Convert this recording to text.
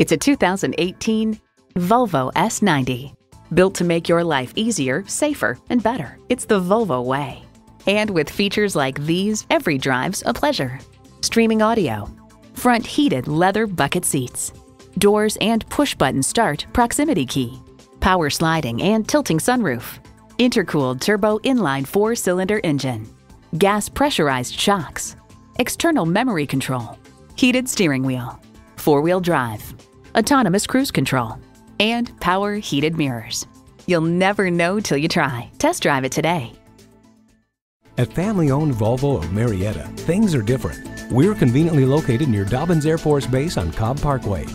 It's a 2018 Volvo S90. Built to make your life easier, safer, and better. It's the Volvo way. And with features like these, every drive's a pleasure. Streaming audio, front heated leather bucket seats, doors and push button start proximity key, power sliding and tilting sunroof, intercooled turbo inline four cylinder engine, gas pressurized shocks, external memory control, heated steering wheel, four wheel drive, autonomous cruise control, and power heated mirrors. You'll never know till you try. Test drive it today. At family owned Volvo of Marietta, things are different. We're conveniently located near Dobbins Air Force Base on Cobb Parkway.